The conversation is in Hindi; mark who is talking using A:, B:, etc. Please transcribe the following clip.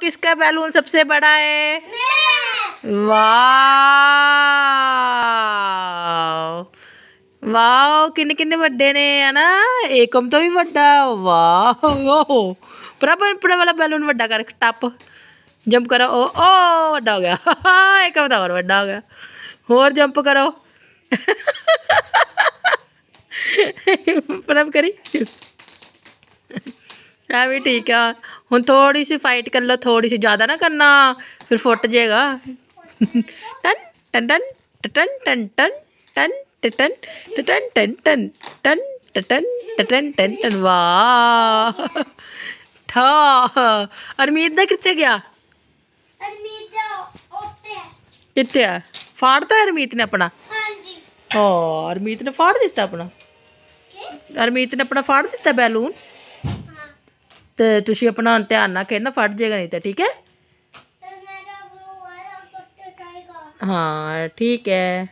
A: किसका बैलून सबसे बड़ा है? वाह वाह किन्ने किन्ने वे ने है ना? एकम तो भी बड्डा। वाह ओहो बराबर अपने वाला बैलून बड्डा कर टप। जंप करो। ओ ओ वा हो गया। एकम तो और बड्डा हो गया। होर जंप करो। प्रभ करी। हाँ भी ठीक है। ਹੁਣ ਥੋੜੀ ਸੀ ਫਾਈਟ ਕਰ ਲਓ ਥੋੜੀ ਸੀ ਜ਼ਿਆਦਾ ਨਾ ਕਰਨਾ ਫਿਰ ਫੁੱਟ ਜਾਏਗਾ ton ton ton ton ton ton ton ton ton ton ton ton ton ton ton ton ਵਾਹ ਠਾ ਅਰਮੀਤ ਦਾ ਕਿੱਥੇ ਗਿਆ
B: ਅਰਮੀਤ ਦਾ ਉੱਤੇ ਹੈ।
A: ਕਿੱਥੇ ਆ ਫਾੜਤਾ ਅਰਮੀਤ ਨੇ ਆਪਣਾ
B: ਹਾਂਜੀ
A: ਹਾਂ ਅਰਮੀਤ ਨੇ ਫਾੜ ਦਿੱਤਾ ਆਪਣਾ
B: ਕੀ
A: ਅਰਮੀਤ ਨੇ ਆਪਣਾ ਫਾੜ ਦਿੱਤਾ ਬੈਲੂਨ
B: ਹਾਂ
A: ਤੇ ਤੁਸੀਂ ਆਪਣਾ ਧਿਆਨ ਨਾਲ ਖੇਡਣਾ ਫਟ ਜਾਏਗਾ ਨਹੀਂ ਤਾਂ ਠੀਕ ਹੈ? ਹਾਂ ਠੀਕ ਹੈ।